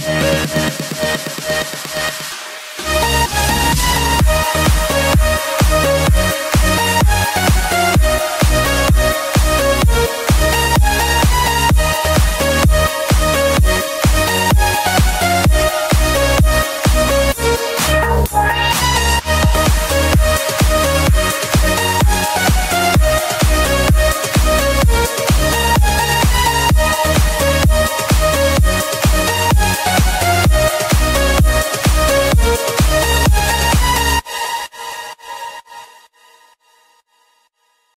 Thank you.